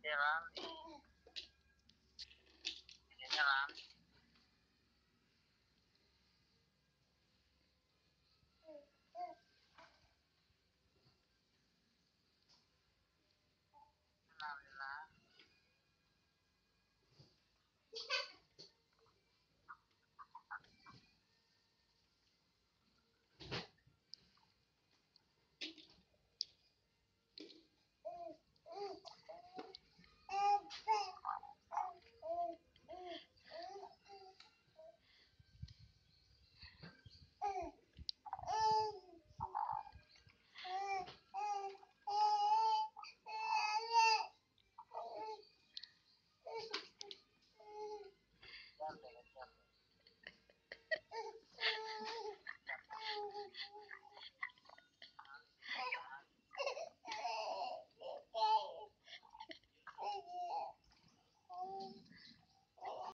federal